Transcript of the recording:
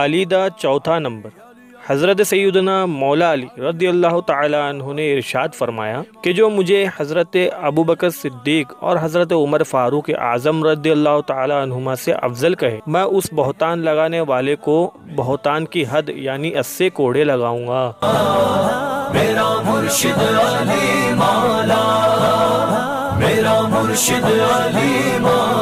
अलीदा चौथा नंबर। हज़रत सैदना मौला अली रदी अल्लाह तु ने इरशाद फरमाया कि जो मुझे हज़रत अबू बकर सिद्दीक और हज़रत उमर फ़ारूक आज़म रदी अल्लाह तुमा से अफजल कहे, मैं उस बहतान लगाने वाले को बहतान की हद यानी अस्से कोड़े लगाऊँगा। मेरा मुर्शिद अली मौला, मेरा मुर्शिद अली मौला।